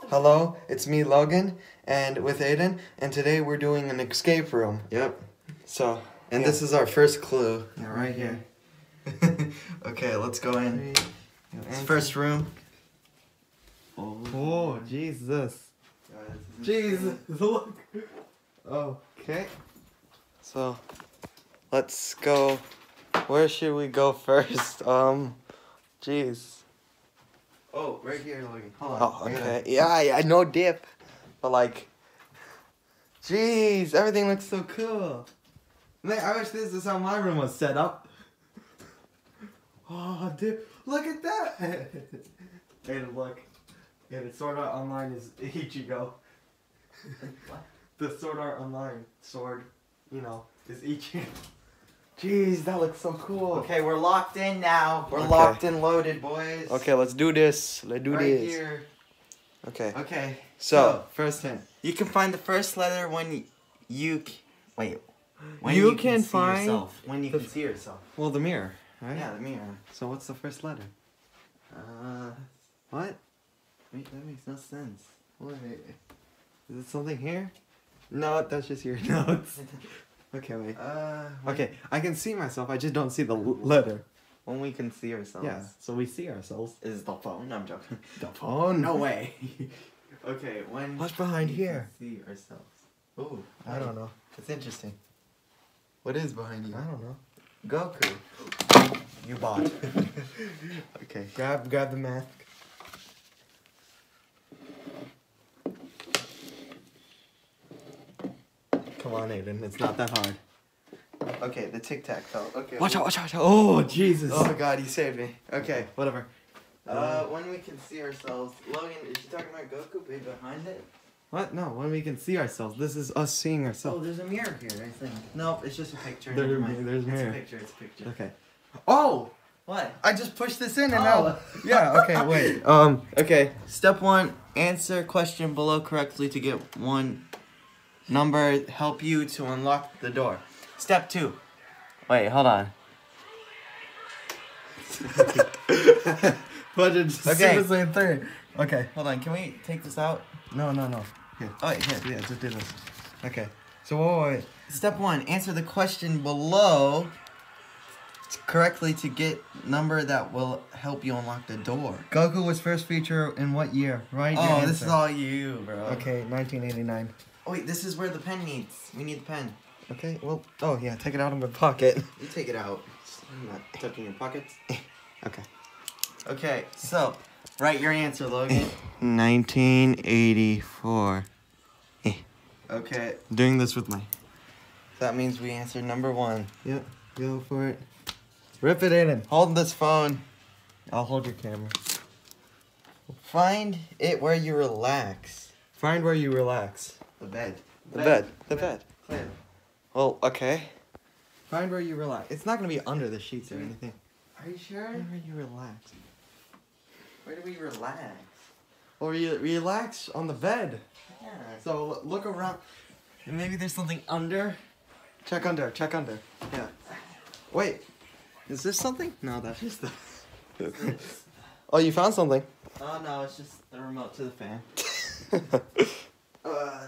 Hello, it's me, Logan, and with Aiden, and today we're doing an escape room. Yep. So, And yeah. this is our first clue. Yeah, right here. okay, let's go in. And- first room. Oh, Jesus. Jesus, look. Okay. So, let's go. Where should we go first? Um, jeez. Oh, right here, Logan. Hold on. Oh, I okay. Yeah, I no dip. But like, jeez, everything looks so cool. Man, I wish this is how my room was set up. Oh, dude, look at that. hey, look. Yeah, the Sword Art Online is Ichigo. the Sword Art Online sword, you know, is Ichigo. Jeez, that looks so cool. Okay, we're locked in now. We're Okay. locked and loaded, boys. Okay, let's do this. Let's do right this. here. Okay. Okay. So, first hint. You can find the first letter when you wait. When You you, can see find yourself. When you the can see yourself. Well, the mirror, right? Yeah, the mirror. So what's the first letter? Uh, What? wait, that makes no sense. Wait. Is it something here? No, that's just your notes. okay, wait. Uh, Okay, I can see myself. I just don't see the letter. When we can see ourselves. Yeah, so we see ourselves. Is the phone? No, I'm joking. The phone? No way. okay, when. What's behind here? See ourselves. Ooh, I don't know. It's interesting. What is behind you? I don't know. Goku. You bought. Okay, grab grab the mask. Come on, Aiden. It's not that hard. okay, the tic tac toe. Okay. Watch out! Watch out! Watch out! Oh Jesus! Oh God, you saved me. Okay. Whatever. Uh, when we can see ourselves, Logan, is she talking about Goku being behind it? What? No, when we can see ourselves. This is us seeing ourselves. Oh, there's a mirror here, I think. Nope, it's just a picture. There- there's it's mirror. a picture. It's a picture. Okay. Oh! What? I just pushed this in and Oh. now. Yeah. Okay. Wait. Um. Okay. Step one: answer question below correctly to get one number. Help you to unlock the door. Step two. Wait, hold on. But it's Okay. seriously in third. Okay. Hold on. Can we take this out? No. No. No. Here. Oh, wait, here. Yeah. Just do this. Okay. So wait. wait. Step one: answer the question below correctly to get number that will help you unlock the door. Goku was first featured in what year? Right. your Oh, this is all you, bro. Okay, 1989. Oh, wait, this is where the pen needs. We need the pen. Okay. Well. Oh yeah. Take it out of my pocket. You take it out. I'm not touching your pockets. Okay. Okay, so write your answer, Logan. 1984. Eh. Okay, Doing this with my. that means we answered number one. Yep. Go for it. Rip it in. and Hold this phone. I'll hold your camera. Find it where you relax. Find where you relax. The bed. The bed. The bed. Clear. Well, okay. Find where you relax. It's not gonna be under the sheets or anything. Are you sure? Find where you relax. Where do we relax? Or you relax on the bed. Yeah. So look around. And maybe there's something under. Check under. Check under. Yeah. Wait. Is this something? No, that's just the. oh, you found something. Oh no, it's just the remote to the fan. Uh,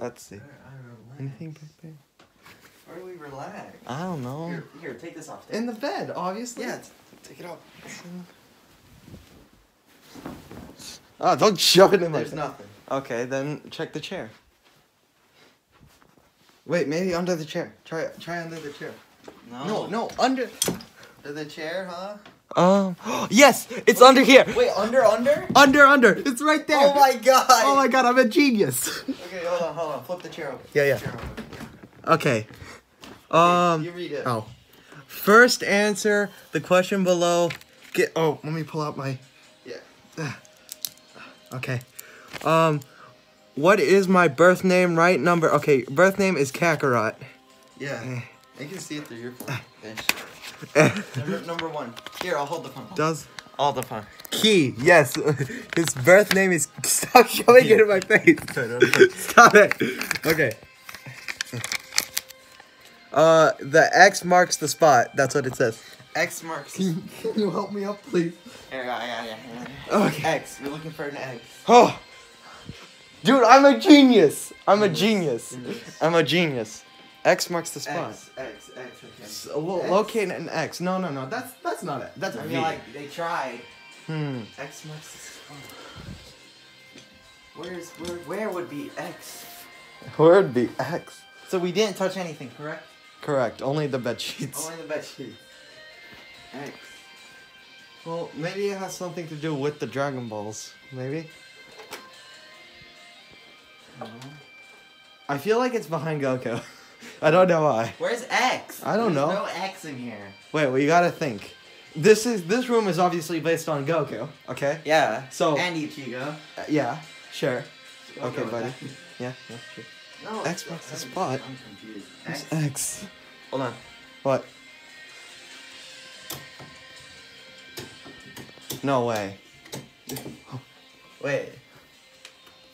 Let's see. Anything back there? Where do we relax? I don't know. Here, here, take this off. In the bed, obviously. Yeah, take it off. Oh, don't shove it in There's nothing. Okay, then check the chair. Wait, maybe under the chair. Try try under the chair. No. No, no, under. To the chair, huh? Um. yes, it's under here. Wait, under, under? Under, under. It's right there. Oh my god! Oh my god, I'm a genius. Hold on, hold on. Flip the chair over. Yeah, yeah. Chair over. Okay. Um. you read it. Oh. First answer the question below. Get. Oh, let me pull out my. Yeah. Okay. Um. What is my birth name? Right number. Okay, birth name is Kakarot. Yeah. I can see it through your phone. Eh, number one. Here, I'll hold the phone. Does All the phone. Key? Yes. His birth name is. Stop shoving it in my face. Stop it. Okay. Uh, the X marks the spot. That's what it says. X marks. Can, can you help me up, please? Here. Okay. X. We're looking for an X. Oh, Dude, I'm a genius. I'm a. Genius. I'm a genius. X marks the spot. X, X, X, okay. So, lo- X? locate an X. No, no, no. That's that's not it. That's a I V. mean, like, they tried. hmm. X marks the spot. Where's, where, where would be X? Where would be X? So we didn't touch anything, correct? Correct. Only the bed sheets. Only the bed sheets. X. Well, maybe it has something to do with the Dragon Balls. Maybe. I feel like it's behind Goku. I don't know why. Where's X? I don't There's know. no X in here. Wait, we gotta think. This is this room is obviously based on Goku. Okay. Yeah. So And Ichigo. uh, yeah, sure. We'll Okay, buddy. Yeah, yeah, sure. No, X marks the spot. I'm confused. Who's X. X? Hold on. What? No way. Wait.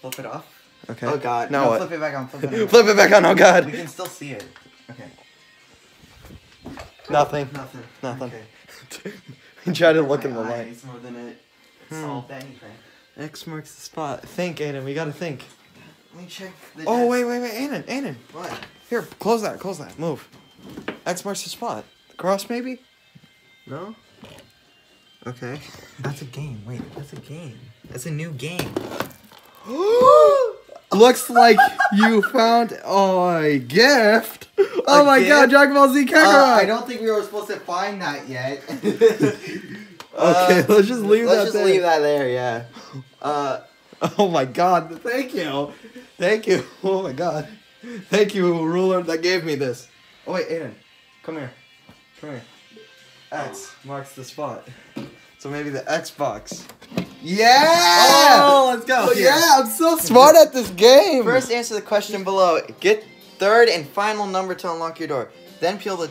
Flip it off. Okay. Oh god. Now no, what? flip it back on. Flip it back on. Flip it back on. Oh God. We can still see it. Okay. Nothing. Nothing. Nothing. Okay. Try to look in the light. eyes More than it Hmm. anything. X marks the spot. Think, Aiden. We gotta think. Let me check the. Oh desk. wait, wait, wait, Aiden, Aiden. What? Here, close that. Close that. Move. X marks the spot. Cross maybe? No. Okay. That's a game. Wait, that's a game. That's a new game. Looks like you found a gift. Oh A my gift? god, Dragon Ball Z Kakarot. Uh, I don't think we were supposed to find that yet. Okay, let's just leave that there. let's that just there. leave that there. Yeah. Uh, Oh my god, thank you. Thank you. Oh my god. Thank you, ruler that gave me this. Oh wait, Aiden. Come here. Come here. X marks the spot. So maybe the Xbox. Yeah! Oh, let's go. Oh, yeah, I'm so smart at this game. First, answer the question below. Get third and final number to unlock your door. Then peel the.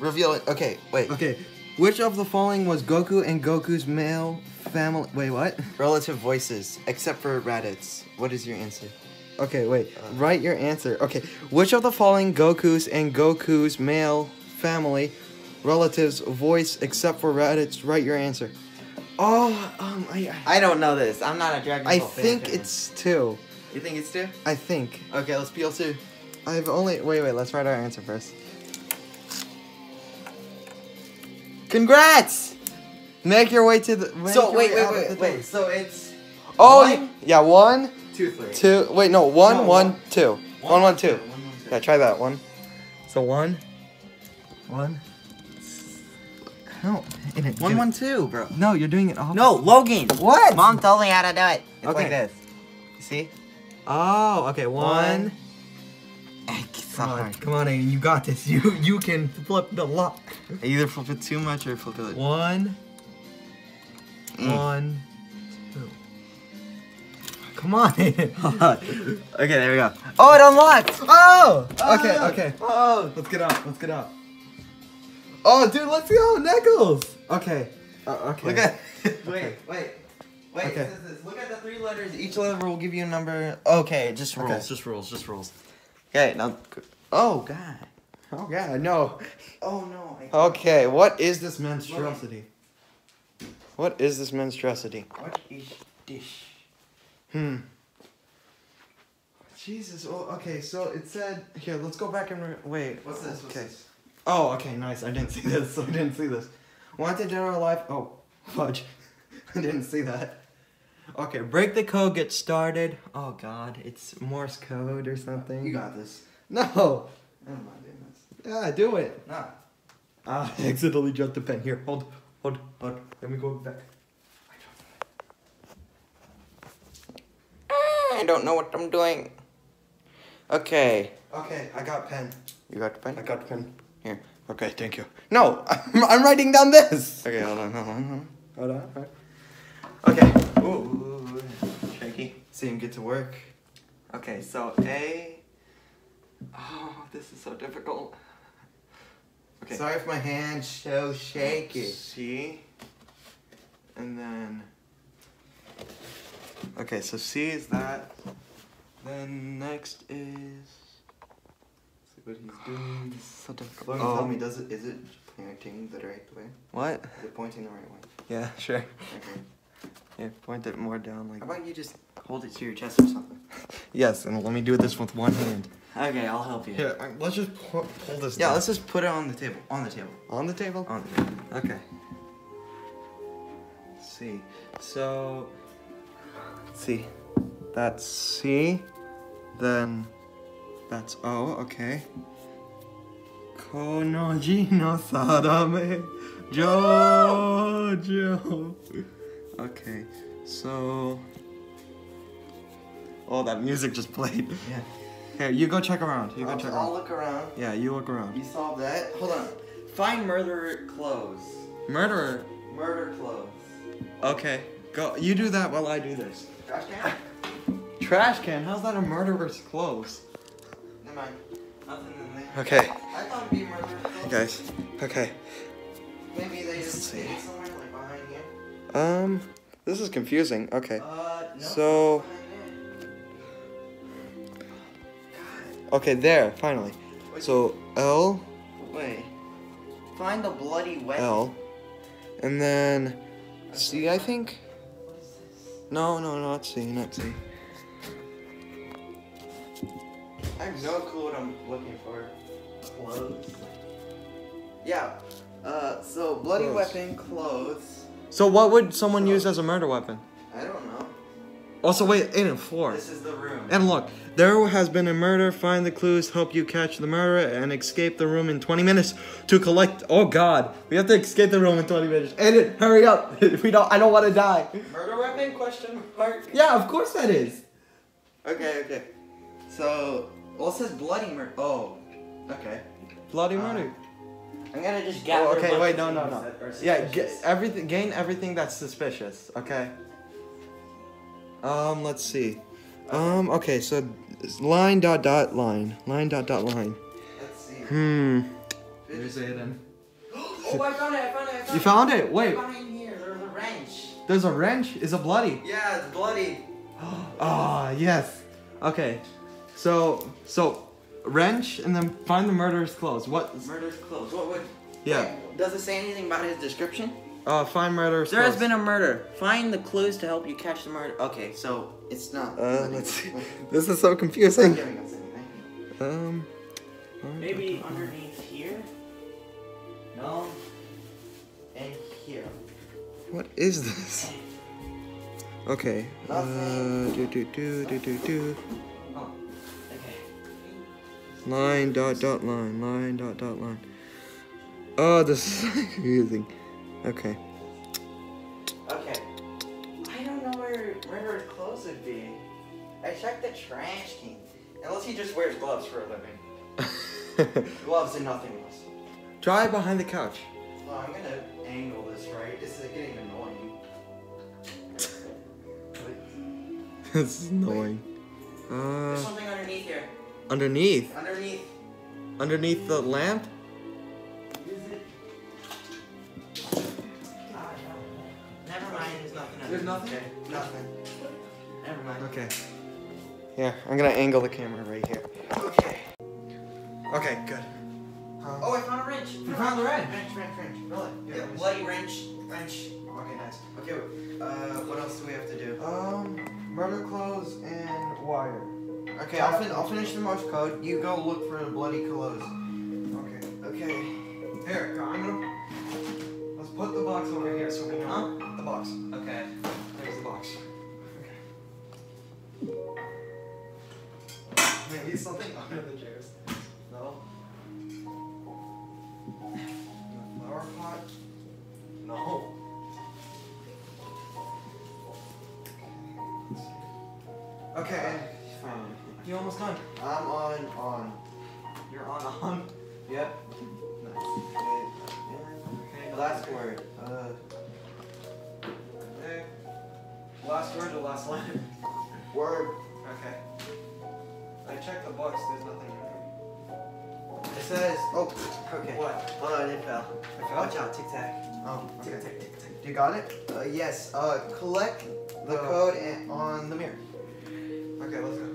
Reveal it. Okay, wait. Okay, which of the following was Goku and Goku's male family? Wait, what? Relative voices, except for Raditz. What is your answer? Okay, wait. Uh, write your answer. Okay, which of the following Goku's and Goku's male family relatives voice except for Raditz? Write your answer. Oh, um, I, I don't know this. I'm not a Dragon I Ball fan think fan. it's two. You think it's two? I think. Okay, let's peel two. I've only. Wait, wait. Let's write our answer first. Congrats! Make your way to the. So wait, wait, wait, wait. So it's Oh, One? yeah. One, two, three. two. Wait, no. One, No, one, one. two. One, one, two. One, one, two. Yeah, try that one. So one, one. No, in it. One, one, two, bro. No, you're doing it all. No, Logan. What? Mom told me how to do it. It's Okay. like this. You see? Oh, okay. One. One. Come on, come on, Aiden. You got this. You you can flip the lock. Either flip it too much or flip it. One. Mm. One. Two. Come on, Aiden. okay, there we go. Oh, it unlocked. Oh. Okay. Ah. Okay. Oh. Let's get up. Let's get up. Oh, dude, let's go, Knuckles. Okay. Uh, okay. Look at. wait, wait. Wait, Okay. it says this. Look at the three letters. Each letter will give you a number. Okay, just rules. Okay. Just rules. Just rules. Okay, now. Oh, God. Oh God, no. Oh, no. I- Okay, what is this monstrosity? What is this monstrosity? What is this? Hmm. Jesus. Oh, okay. So it said here. Let's go back and re- wait. What's this? What's Okay. this? Oh, okay. Nice. I didn't see this. I didn't see this. Wanted dead or alive? Oh, fudge. I didn't see that. Okay. Break the code. Get started. Oh God, it's Morse code or something. You got this. No. Doing this. Yeah, do it. Nah. Ah, I accidentally dropped the pen. Here, hold, hold, hold. Let me go back. I don't know what I'm doing. Okay. Okay, I got pen. You got the pen? I got the pen. Here. Okay, thank you. No, I'm, I'm writing down this. Okay, hold on, hold on, hold on. Hold on. Okay. Ooh, shaky. See him get to work. Okay, so A. Oh, this is so difficult. Okay. Sorry if my hand's so shaky. C. And then. Okay, so C is that. Then next is. See what he's doing. This is so difficult. Logan, Oh. tell me, does it is it pointing the right way? What? Is it pointing the right way? Yeah, sure. Okay. Here, point it more down like. How about you just hold it to your chest or something? Yes, and let me do this with one hand. Okay, I'll help you. Here, uh, let's just pull, pull this. Yeah, down. let's just put it on the table. On the table. on the table. On the table. Okay. Let's see. So. Let's see. That's C. Then. That's O. Okay. Konoji no sadame Jojo. Okay. So. Oh, that music just played. Yeah. Here, you go check around. You go I'll, check I'll look around. Yeah, you look around. You solved that. Hold on. Find murderer clothes. Murderer. Murder clothes. Okay. Go. You do that while I do this. Trash can? Trash can? How's that a murderer's clothes? Okay, I thought it'd be murderer clothes. guys. Okay. Maybe they Let's see. hid it somewhere like. Um, this is confusing. Okay. Uh, no. So- Okay, there. Finally. there. So L Wait. Find the bloody weapon. L, and then C. I think. What is this? No, no, not C. Not C. I have no clue what I'm looking for. Clothes. Yeah. Uh, so bloody Clothes. weapon, clothes. So what would someone use as a murder weapon? I don't know. Also, wait, Aiden, four. This is the room. And look, there has been a murder. Find the clues, help you catch the murderer, and escape the room in 20 minutes to collect. Oh God, we have to escape the room in 20 minutes. Aiden, hurry up. we don't. I don't want to die. Murder weapon? Question mark. Yeah, of course that is. Okay, okay. So, well, it says bloody murder. Oh, okay. Bloody Uh, murder. I'm gonna just gather. Oh, okay, wait, no, no, no. Yeah, get suspicious. everything. Gain everything that's suspicious. Okay. Um, let's see. Um, okay, so line dot dot line, line dot dot line. Let's see. Hmm. There's- Aiden. oh, I found it! I found it! I found it! You it! found it. Wait, Behind here, there's a wrench. there's a wrench. Is it bloody? Yeah, it's bloody. Ah, yes. Okay. So, so wrench and then find the murderer's clothes. What? Murder's clothes. What would? Yeah. Does it say anything about his description? Uh, find murderer's There has been a murder. Find the clues to help you catch the murder. Okay, so it's not. Uh, let's see. This is so confusing. Giving us anything. Um. Maybe underneath here? No. And here. What is this? Okay. Uh, do do do do do do. Line dot dot line line dot dot line. Oh, this is confusing. Okay. Okay. I don't know where murderer's clothes would be. I checked the trash can. Unless he just wears gloves for a living. Gloves and nothing else. Try behind the couch. Oh, I'm gonna angle this right. This is getting annoying. this is annoying. There's Uh, something underneath here. Underneath, Underneath. underneath the lamp. Is it? No. Never mind. There's nothing. There's nothing? there. Nothing. Never mind. Okay. Yeah, I'm gonna angle the camera right here. Okay. Okay, good. Oh, I found a wrench. You found the wrench? Wrench, wrench, wrench. Really? Yeah, Yeah, bloody wrench, wrench. Okay, nice. Okay, uh, what else do we have to do? Um, murder clothes and wire. Okay, I'll, fin- I'll finish the Morse code. You go look for the bloody clothes. Okay. Okay. Here, I'm gonna. Let's put the box over here so we know. Huh? The box. Okay. There's the box. Okay. Maybe something under the chairs. No. Flower pot. No. Okay. You almost done. I'm on, on. You're on on. Yep. Nice. Okay, last word. Uh, Okay. Last word or last letter? word. Okay. I checked the books. There's nothing in there. It says, oh, okay. What? Oh, it fell. I fell? Watch out, tic tac. Oh, Tic tac. tic tac. You got it? Uh, yes. Uh, collect the Uh, code on the mirror. Okay, let's go.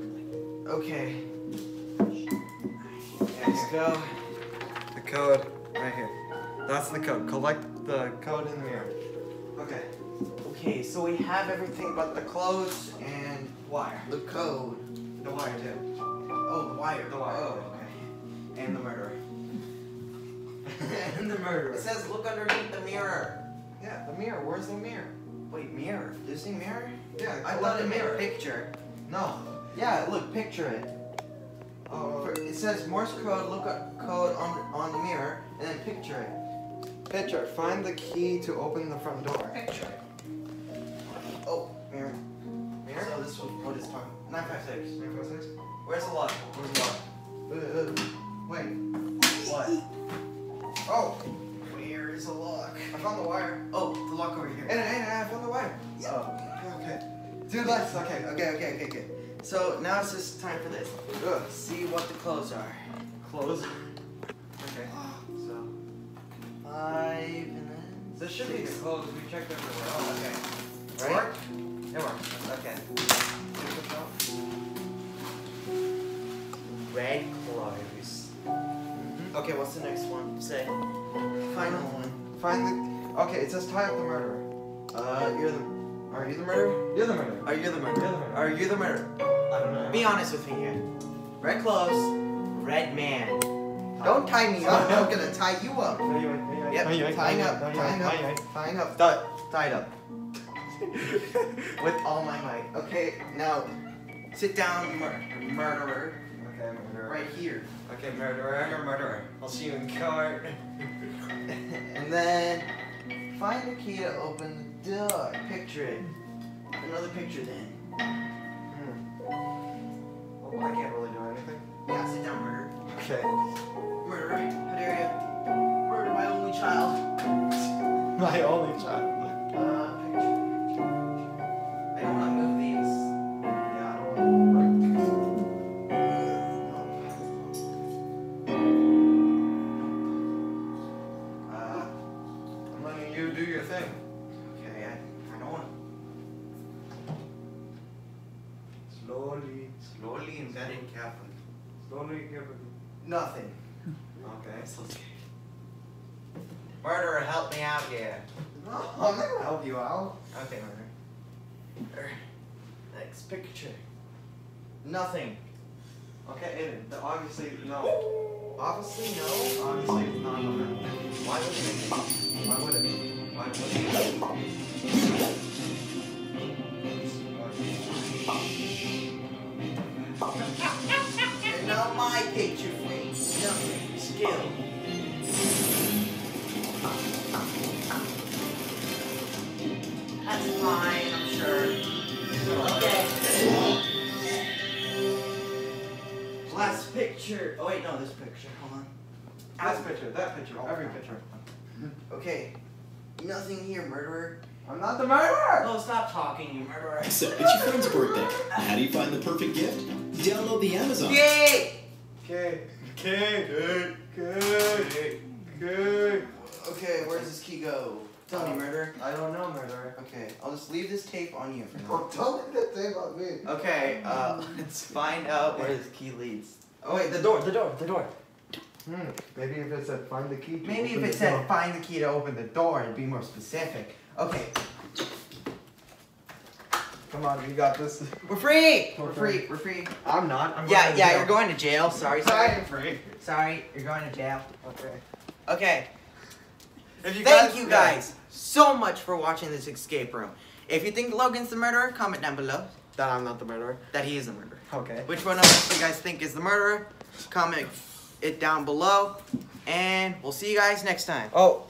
Okay. Let's go. The code right here. That's the code. Collect the code in the mirror. Okay. Okay, so we have everything but the clothes and Wire. the code. The wire too. Oh, the wire. The wire. Oh, okay. And the murderer. and the murderer. It says look underneath the mirror. yeah, the mirror. Where's the mirror? Wait, mirror? Does it say mirror? Yeah, I thought the it meant mirror. picture. No. Yeah, look, picture it. Oh. For- It says Morse code, look up code on on the mirror, and then picture it. Picture. Find the key to open the front door. Picture. Oh, mirror. Mirror? So this was what is time? 956. Nine, five, six. Where's the lock? Where's the lock? Uh, Wait. what? Oh, Where is the lock? I found the wire. Oh, the lock over here. And, hey, hey, I found the wire. Oh. Okay. Dude, let's. Okay, okay, okay, okay, okay. So now it's just time for this. Ugh. See what the clothes are. Clothes. Okay. So Five and then. this should be the clothes we checked everywhere. Oh, okay. Right? Work? It works. Okay. Take this out. Red clothes. Okay, what's the next one? Say. Final one. Find the. Okay, it says tie up the murderer. Uh, you're the. Are you the murderer? You're the murderer. Are you the murderer? You're the murderer. Are you the murderer? I don't know. Be honest with me here. Red clothes, red man. Don't tie me up. I'm gonna tie you up. Anyway, anyway. Yep, Anyway, tying up, anyway, tying up, anyway. tying up, Ti- tied up. With all my might. Okay, now sit down, mur- murderer, Okay, murderer. right here. Okay, murderer. You're a murderer. I'll see you in court. and then find the key to open the door. Picture it. Another picture then. Well, I can't really do anything. Yeah, sit down, murderer. Okay. Murderer, how dare you? Murder my only child. My only child. Murderer, help me out here. No, I'm not gonna help you out. Okay, murderer. Er, Next picture. Nothing. Okay, Aiden, obviously, no. Obviously, no. Obviously, it's not. Why would it? Why would it? Be? Why would it? Fine, I'm sure. Okay. Last picture. Oh wait, no, this picture. Hold on. Last picture, that picture, every picture. Okay. Nothing here, murderer. I'm not the murderer! Oh, stop talking, you murderer. So, it's your friend's birthday. How do you find the perfect gift? Download the Amazon. Yay! Okay. Okay. Okay. Okay. Okay, where does this key go? Tell me, murderer. I don't know, murderer. Okay, I'll just leave this tape on you for now. Don't let that thing on me. Okay, uh, let's find out where this key leads. Oh wait, the door, the door, the door. Hmm. Maybe if it said find the key. to Maybe if it the said door. find the key to open the door, it'd be more specific. Okay, Come on, you got this. we're free. We're We're free. We're free. I'm not. I'm Yeah, yeah, you're going to jail. Sorry, I sorry, am free. sorry. You're going to jail. Okay. Okay. If you Thank guys, you yeah. guys so much for watching this escape room. If you think Logan's the murderer, comment down below That I'm not the murderer. that he is the murderer. Okay. Which one of us you guys think is the murderer? Comment it down below. And we'll see you guys next time. Oh,